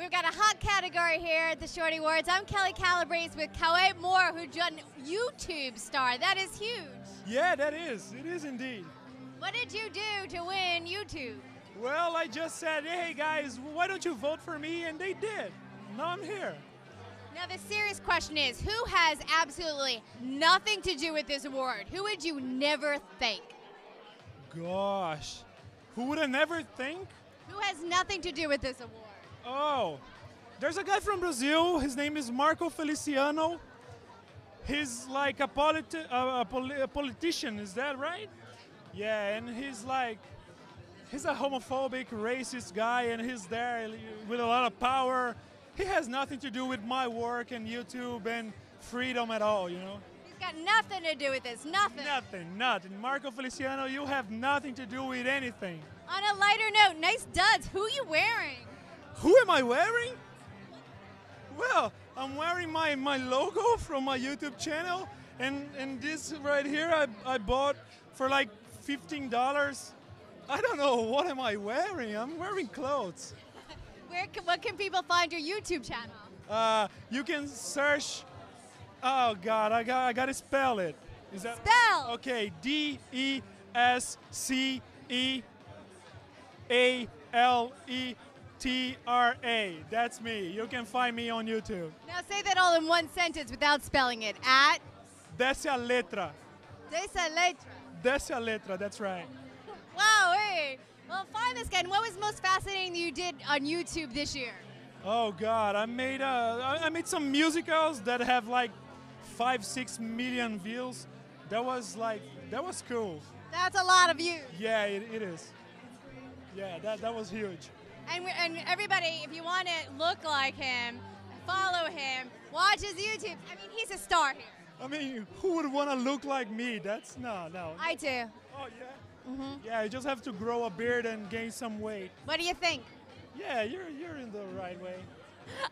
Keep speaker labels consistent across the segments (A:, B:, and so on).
A: We've got a hot category here at the Shorty Awards. I'm Kelly Calabrese with Cauê Moura, who's a YouTube star. That is huge.
B: Yeah, that is. It is indeed.
A: What did you do to win YouTube?
B: Well, I just said, hey guys, why don't you vote for me? And they did. Now I'm here.
A: Now, the serious question is who has absolutely nothing to do with this award? Who would you never think?
B: Gosh, who would have never think?
A: Who has nothing to do with this award?
B: Oh, there's a guy from Brazil. His name is Marco Feliciano. He's like a, politi- a, a, poli- a politician, is that right? Yeah, and he's like, he's a homophobic, racist guy, and he's there with a lot of power. He has nothing to do with my work and YouTube and freedom at all, you know?
A: He's got nothing to do with this. Nothing.
B: Nothing, nothing. Marco Feliciano, you have nothing to do with anything.
A: On a lighter note, nice duds. Who are you wearing?
B: Who am I wearing? Well, I'm wearing my, my logo from my YouTube channel, and, and this right here I, I bought for like $15. I don't know, what am I wearing? I'm wearing clothes.
A: Where can, what can people find your YouTube channel?
B: Uh, you can search, oh God, I got, I got to spell it. Is that
A: Spell!
B: Okay, D E S C E A L E T R A. That's me. You can find me on YouTube.
A: Now say that all in one sentence without spelling it. At
B: Desce a letra.
A: Desce a Letra.
B: Desce a letra, that's right.
A: Wow, hey. Well, find this guy. And what was most fascinating you did on YouTube this year?
B: Oh God, I made uh, I I made some musicals that have like five, six million views. That was like that was cool.
A: That's a lot of views.
B: Yeah, it, it is. Yeah, that that was huge.
A: And, we and everybody, if you want to look like him, follow him, watch his YouTube. I mean, he's a star here.
B: I mean, who would want to look like me? That's no, no.
A: I do.
B: oh yeah. Mhm. Yeah, you just have to grow a beard and gain some weight.
A: What do you think?
B: Yeah, you're you're in the right way.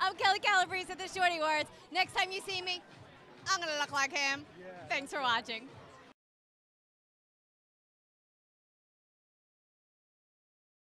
A: I'm Kelly Calabrese at the Shorty Awards. Next time you see me, I'm going to look like him.
B: Yeah.
A: Thanks for watching.